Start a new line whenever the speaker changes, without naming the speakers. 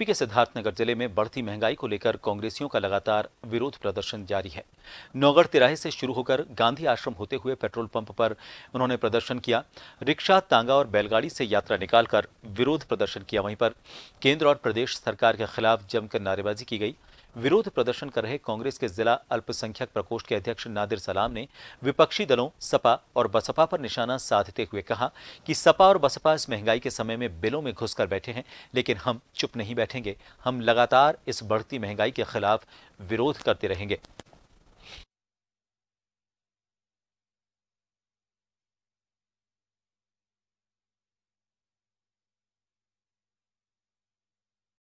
UP के सिद्धार्थनगर ज़िले में बढ़ती महँगाई को लेकर कांग्रेसियों का लगातार विरोध प्रदर्शन जारी है। नौगढ़ तिराहे से शुरू होकर गांधी आश्रम होते हुए पेट्रोल पंप पर उन्होंने प्रदर्शन किया। रिक्शा, तांगा और बैलगाड़ी से यात्रा निकालकर विरोध प्रदर्शन किया। वहीं पर केंद्र और प्रदेश सरकार के खिलाफ जमकर नारेबाजी की गई। विरोध प्रदर्शन कर रहे कांग्रेस के जिला अल्पसंख्यक प्रकोष्ठ के अध्यक्ष नादिर सलाम ने विपक्षी दलों, सपा और बसपा पर निशाना साधते हुए कहा कि सपा और बसपा इस महँगाई के समय में बिलों में घुसकर बैठे हैं, लेकिन हम चुप नहीं बैठेंगे। हम लगातार इस बढ़ती महँगाई के खिलाफ विरोध करते रहेंगे।